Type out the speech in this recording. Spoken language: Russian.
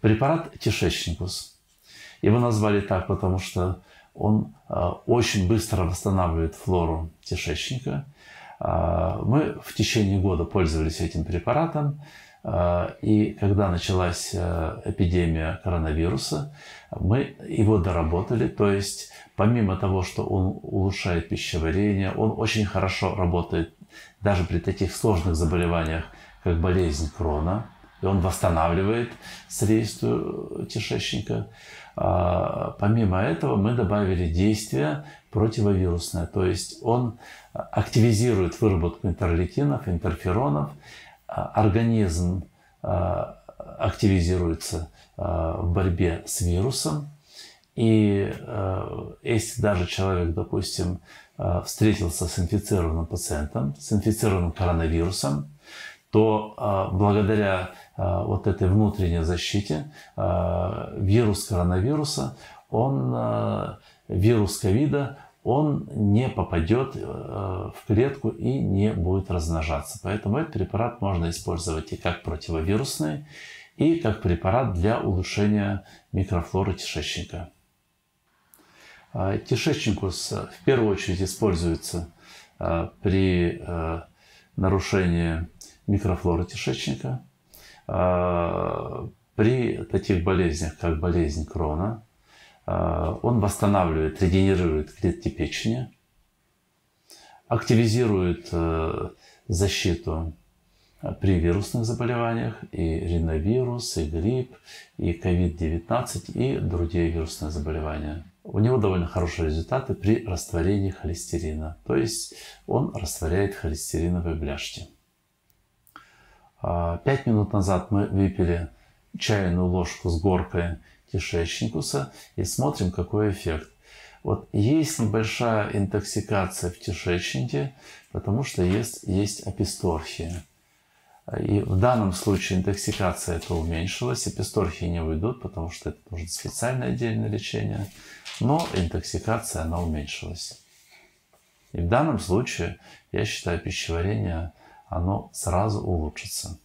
Препарат Тишечникус. Его назвали так, потому что он очень быстро восстанавливает флору кишечника. Мы в течение года пользовались этим препаратом. И когда началась эпидемия коронавируса, мы его доработали. То есть помимо того, что он улучшает пищеварение, он очень хорошо работает даже при таких сложных заболеваниях, как болезнь крона, и он восстанавливает средство кишечника. А, помимо этого мы добавили действие противовирусное, то есть он активизирует выработку интерлейкинов, интерферонов, а, организм а, активизируется в борьбе с вирусом, и если даже человек, допустим, встретился с инфицированным пациентом, с инфицированным коронавирусом, то а, благодаря а, вот этой внутренней защите а, вирус коронавируса, он, вирус ковида, он не попадет в клетку и не будет размножаться. Поэтому этот препарат можно использовать и как противовирусный, и как препарат для улучшения микрофлоры кишечника. Кишечникус в первую очередь используется при нарушении микрофлоры кишечника. А, при таких болезнях, как болезнь крона, а, он восстанавливает, регенерирует клетки печени, активизирует э, защиту при вирусных заболеваниях, и риновирус, и грипп, и COVID-19, и другие вирусные заболевания. У него довольно хорошие результаты при растворении холестерина, то есть он растворяет холестериновые бляшки. А, пять минут назад мы выпили чайную ложку с горкой кишечникуса и смотрим, какой эффект. Вот есть небольшая интоксикация в кишечнике, потому что есть, есть аписторхия. И в данном случае интоксикация это уменьшилась, аписторхии не уйдут, потому что это нужно специальное отдельное лечение, но интоксикация она уменьшилась. И в данном случае, я считаю, пищеварение оно сразу улучшится.